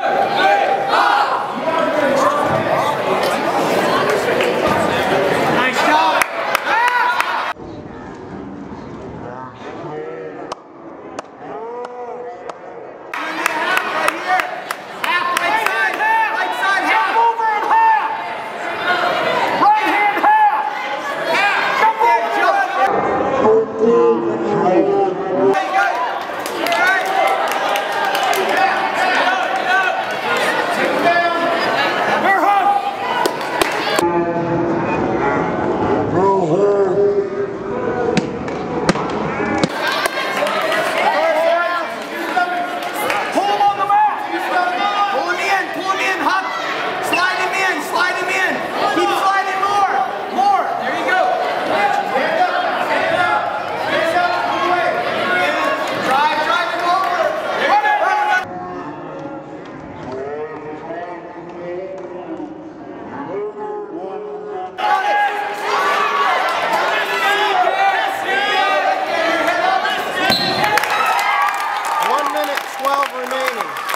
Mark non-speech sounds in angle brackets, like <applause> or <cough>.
Hey! <laughs> 12 remaining.